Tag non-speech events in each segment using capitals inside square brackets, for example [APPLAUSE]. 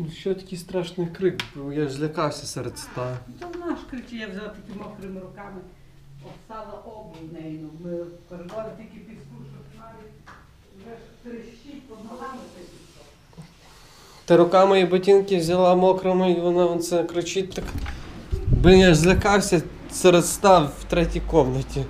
Ну, Що такий страшний крик? бо Я ж злякався серед ста. То наш кричить, я взяла такими мокрими руками, обстала обув нею. Ну, Ми в коридорі тільки піску, що навіть вже трещить це пісок. Ти руками і ботинки взяла мокрими, і вона це кричить так. Блін, я ж злякався серед ста в третій комнаті.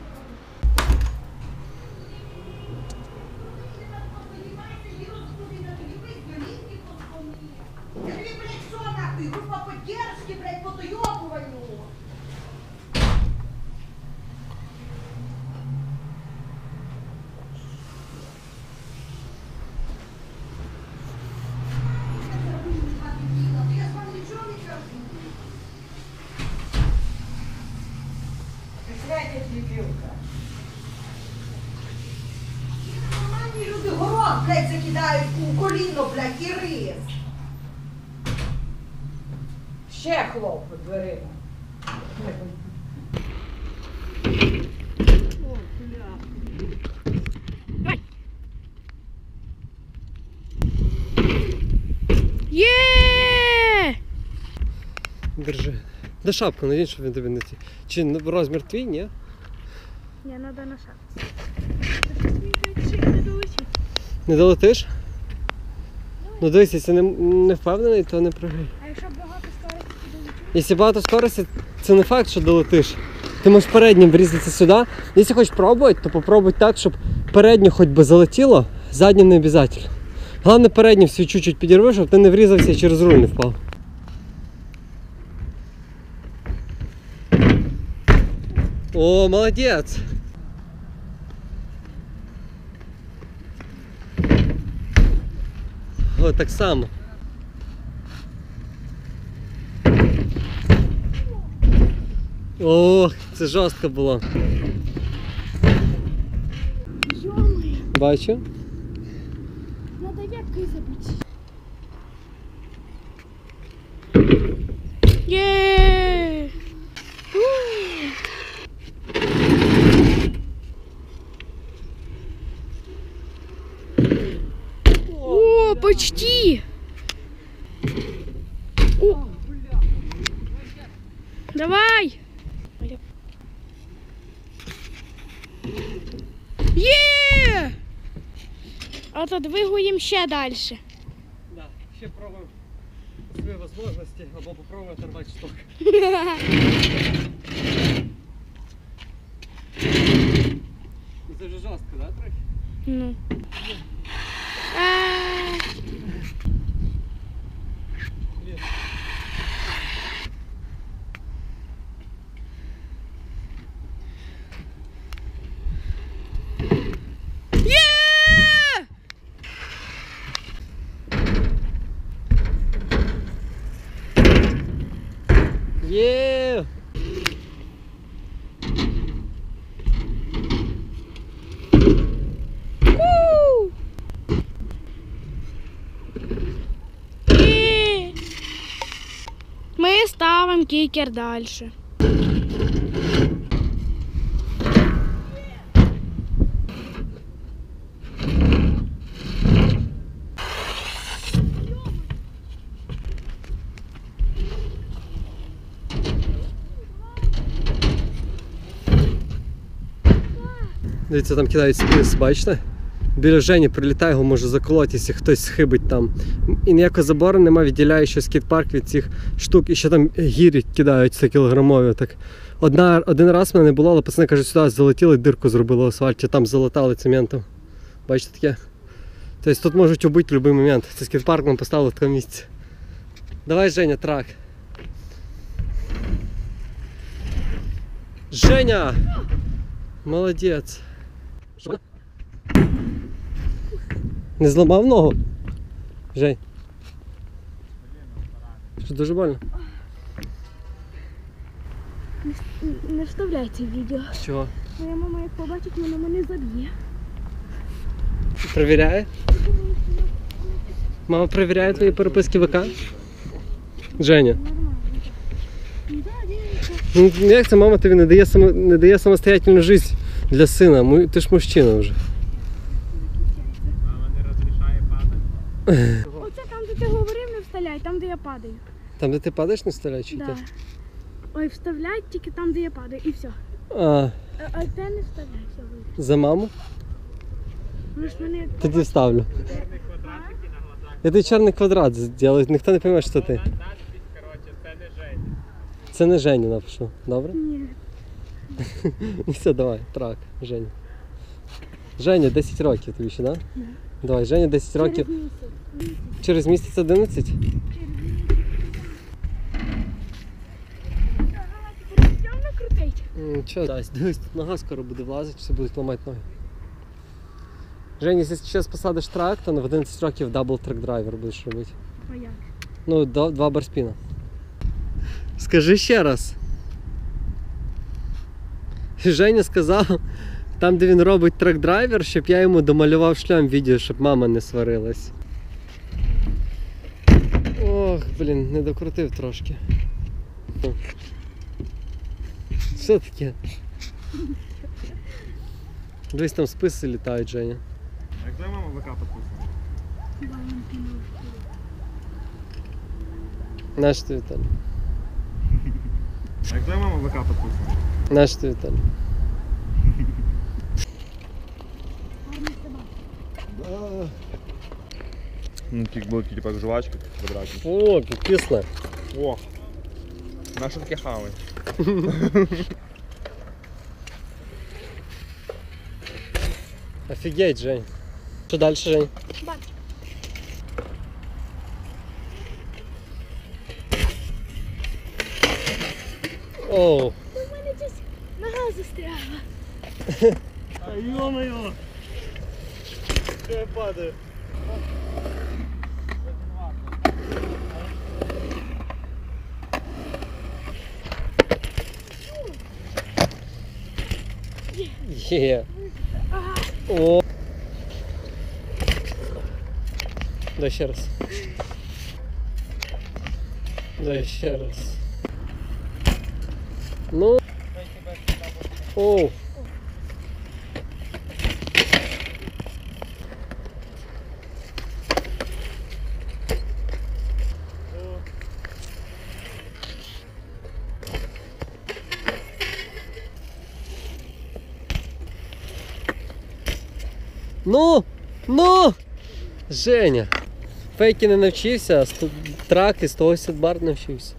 Блядь, у коліно, блядь, і рис. Ще хлоп дверима. Є! Держи. Да шапку надінь, щоб він тобі не ті. Чи розмір твій, ні? Не треба на шапці. Не долетиш? Ну дивись, якщо не, не впевнений, то не пригай. А якщо багато скорості, то долетів? Якщо багато скорості, це не факт, що долетиш. Ти можеш переднім врізатися сюди. Якщо хочеш пробувати, то попробуй так, щоб переднє хоч би залетіло, заднє не обов'язково. Головне переднє всі чуть-чуть підірви, щоб ти не врізався і через руль не впав. О, молодець! О, так само. Ох, це жорстко було. Йомай, Бачу. треба ябкою забити. Давай! Є! А то двигуємо ще далі. Да, ще пробуємо свої можливості або попробуємо оторвати шток. [LAUGHS] Ну, Це вже жорстко, да, трохи? Ну. Ми ставимо кікер далі. Дивіться, там кидають спис, бачите? Біля Жені прилітає, його може заколоти, якщо хтось схибить там. І ніякого забору немає, відділяє ще скейт-парк від цих штук. І ще там гірі кидають 100 кілограмові. Так. Одна, один раз в мене не було, але пацани кажуть, сюди залетіли, дирку зробили в асфальті, там залатали цементом. Бачите таке? Тобто тут можуть убити в будь-який момент. Це скейт-парк нам поставили в такому місці. Давай, Женя, трак. Женя! Молодець. Що? Не зламав ногу? Жень. Що дуже больно? Не вставляй це відео. Чого? Моя мама як побачить мене, мене заб'є. Перевіряє? Мама перевіряє твої переписки ВК? Женя. Ну як це мама тобі не дає, само, не дає самостоятельну життя для сина? Ти ж мужчина вже. Оце там, де ти говорив, не вставляй. вставляй, там, де я падаю. Там, де ти падаєш, не стріляй чи Да. Ой, вставляй тільки там, де я падаю, і все. А, А, а те не вставляй, все вийде. за маму? Ви ж мене Тоді вставлю. Я тобі чорний квадрат зроблю, ніхто не пойме, що це ти. Коротше, це не Женя. Це не Женю напишу. Добре? Ні. [LAUGHS] Все, давай, truck, Женя. Женя, 10 років тобі ще, так? Да? Да. Давай, Женя 10 Через років. Через місяць 11? Через місяць. Крутить. Нічого, дасть. Дивись, тут нога скоро буде влазити, все будуть ламати ноги. Женя, якщо зараз посадиш truck, то в 11 років double truck driver будеш робити. А як? Ну, два барспіна. Скажи ще раз. Женя сказав, там, де він робить truck-driver, щоб я йому домалював шлем відео, щоб мама не сварилась. Ох, блін, не докрутив трошки. Що таке? Десь там списи літають, Женя. Як твоя мама ВК підписана? Наш ти Віталій. Як твоя мама ВК підписана? Наш ти Віталій. Ну, тільки були типа жвачки квадратні. О, кисле. О! Наша таке хаває. [LAUGHS] Офігеть, Жень. Що далі, Жень? Бач. Оу. У мене десь нога застрягла. [LAUGHS] А ё-моё! Я падаю. Є. О. Дай ще раз. Дай ще раз. Ну. Оу. Ну, ну, Женя. Фейки не навчився, а траки 180 бар навчився.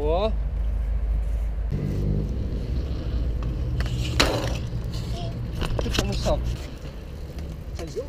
О. Ти помішав. Його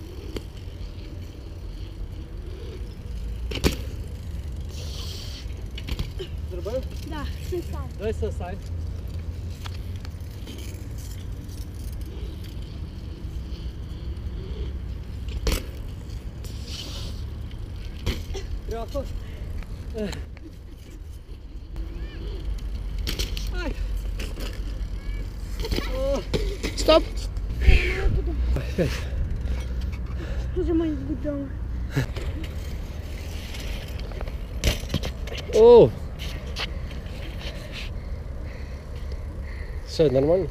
Да, все сам. Дай сосай. Тряпок. Ай. О, Стоп! опять. Дуже має бути вдома. О! Все, нормально?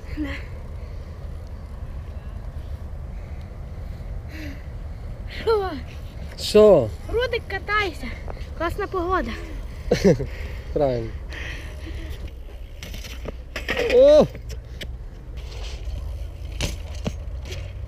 Що? Що? Рудик, катайся. Класна погода. [LAUGHS] Правильно. О!